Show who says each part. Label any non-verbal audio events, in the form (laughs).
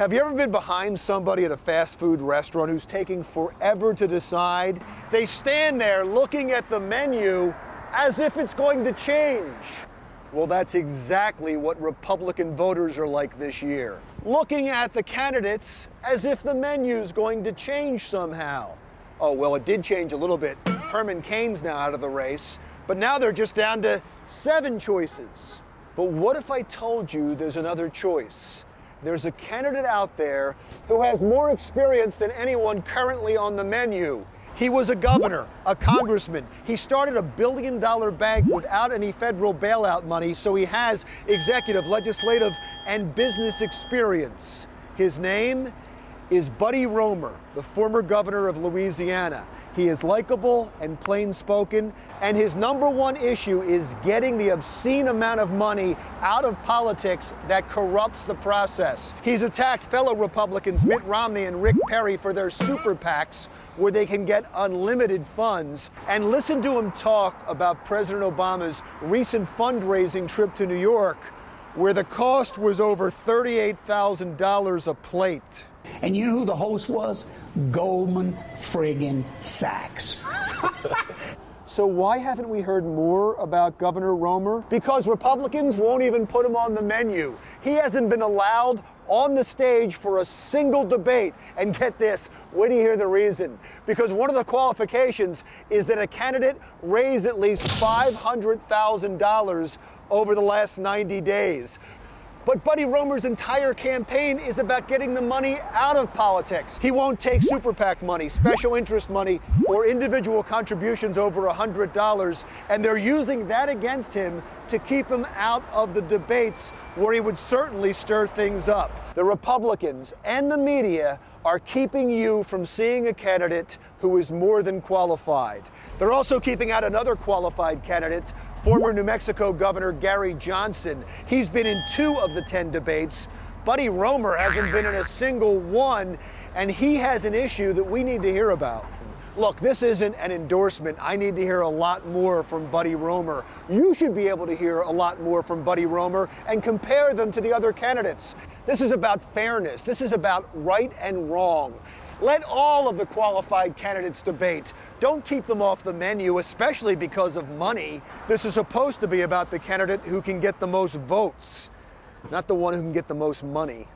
Speaker 1: Have you ever been behind somebody at a fast food restaurant who's taking forever to decide? They stand there looking at the menu as if it's going to change. Well, that's exactly what Republican voters are like this year. Looking at the candidates as if the menu's going to change somehow. Oh, well, it did change a little bit. Herman Cain's now out of the race, but now they're just down to seven choices. But what if I told you there's another choice? There's a candidate out there who has more experience than anyone currently on the menu. He was a governor, a congressman. He started a billion dollar bank without any federal bailout money, so he has executive, legislative, and business experience. His name is Buddy Roemer, the former governor of Louisiana. He is likable and plain spoken, and his number one issue is getting the obscene amount of money out of politics that corrupts the process. He's attacked fellow Republicans Mitt Romney and Rick Perry for their super PACs, where they can get unlimited funds. And listen to him talk about President Obama's recent fundraising trip to New York, where the cost was over $38,000 a plate.
Speaker 2: And you know who the host was? Goldman friggin' Sachs. (laughs)
Speaker 1: So why haven't we heard more about Governor Roemer? Because Republicans won't even put him on the menu. He hasn't been allowed on the stage for a single debate. And get this, wait do you hear the reason? Because one of the qualifications is that a candidate raise at least $500,000 over the last 90 days. But Buddy Roemer's entire campaign is about getting the money out of politics. He won't take super PAC money, special interest money, or individual contributions over $100, and they're using that against him to keep him out of the debates where he would certainly stir things up. The Republicans and the media are keeping you from seeing a candidate who is more than qualified. They're also keeping out another qualified candidate former New Mexico Governor Gary Johnson. He's been in two of the 10 debates. Buddy Roemer hasn't been in a single one, and he has an issue that we need to hear about. Look, this isn't an endorsement. I need to hear a lot more from Buddy Roemer. You should be able to hear a lot more from Buddy Roemer and compare them to the other candidates. This is about fairness. This is about right and wrong. Let all of the qualified candidates debate. Don't keep them off the menu, especially because of money. This is supposed to be about the candidate who can get the most votes, not the one who can get the most money.